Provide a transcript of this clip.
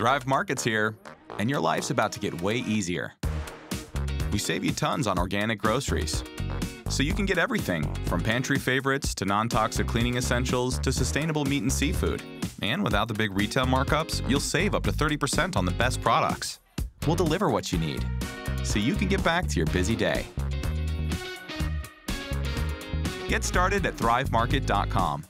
Thrive Market's here, and your life's about to get way easier. We save you tons on organic groceries. So you can get everything from pantry favorites to non toxic cleaning essentials to sustainable meat and seafood. And without the big retail markups, you'll save up to 30% on the best products. We'll deliver what you need so you can get back to your busy day. Get started at thrivemarket.com.